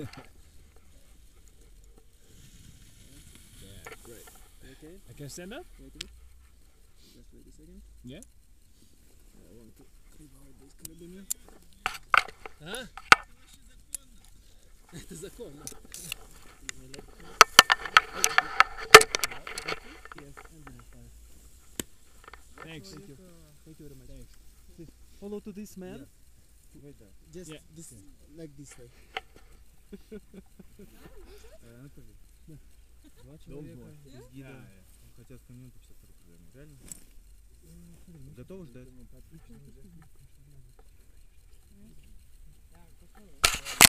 Yeah, great. Okay, I can stand up? wait a bit. Just wait a second. Yeah. I want to прибавить до скребления. А? Это законно. Yes, engine is fine. Thanks. Thank you. Thank you very much. Thanks. Please follow to this man. Wait there. Just Yeah. this, like this way. Анатолий. Два человека с гидом. Хотят с камнем 50 килограмм. Реально? Ну, Готовы ждать?